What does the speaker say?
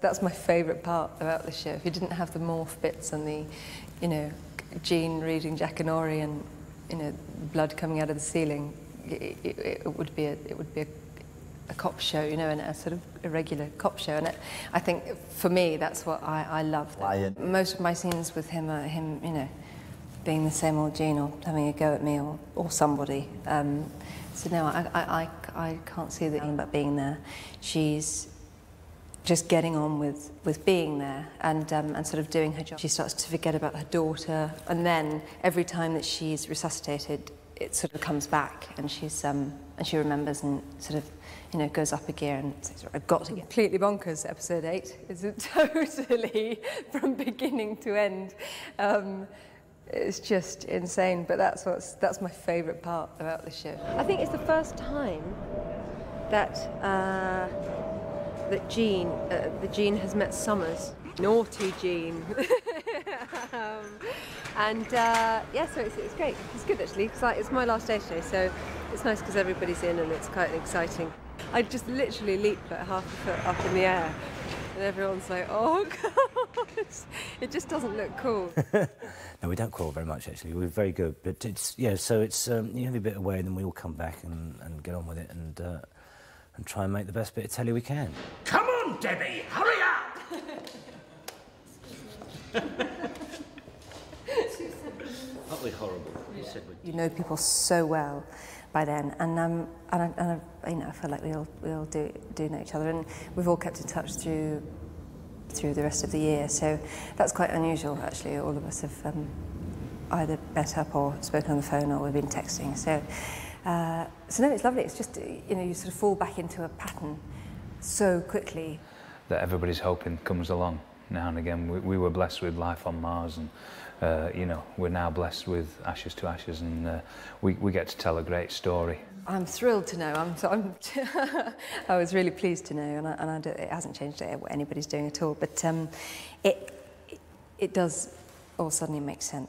That's my favourite part about the show. If you didn't have the morph bits and the, you know, Gene reading Jackanory and, you know, blood coming out of the ceiling, it, it, it would be a, it would be a, a cop show, you know, and a sort of irregular cop show. And it, I think for me, that's what I, I love. Lion. Most of my scenes with him are him, you know, being the same old Gene or having a go at me or, or somebody. Um, so no, I, I, I, I can't see the thing about being there. She's just getting on with, with being there and, um, and sort of doing her job. She starts to forget about her daughter and then every time that she's resuscitated, it sort of comes back and she's um, and she remembers and sort of you know goes up a gear and says, I've got to get completely bonkers. Episode eight is it totally from beginning to end. Um, it's just insane, but that's what's that's my favourite part about the show. I think it's the first time that uh, that Gene, uh, the Gene has met Summers. Naughty Gene. um, and uh, yeah, so it's, it's great. It's good actually. It's, like, it's my last day today, so it's nice because everybody's in and it's quite exciting. I just literally leaped like half a foot up in the air, and everyone's like, "Oh God!" it just doesn't look cool. no, we don't crawl very much actually. We're very good, but it's yeah. So it's um, you have a bit away, and then we all come back and, and get on with it and uh, and try and make the best bit of telly we can. Come on, Debbie, hurry up! Aren't we horrible? You said we You know people so well by then, and um, and, I, and I, you know I feel like we all we all do do know each other, and we've all kept in touch through through the rest of the year. So that's quite unusual, actually. All of us have um, either met up or spoken on the phone, or we've been texting. So. Uh, so no, it's lovely. It's just you know you sort of fall back into a pattern so quickly. that everybody's hoping comes along now and again. We, we were blessed with life on Mars, and uh, you know we're now blessed with Ashes to Ashes, and uh, we, we get to tell a great story. I'm thrilled to know. I'm, so I'm I was really pleased to know, and, I, and I don't, it hasn't changed what anybody's doing at all. But um, it, it it does all suddenly make sense.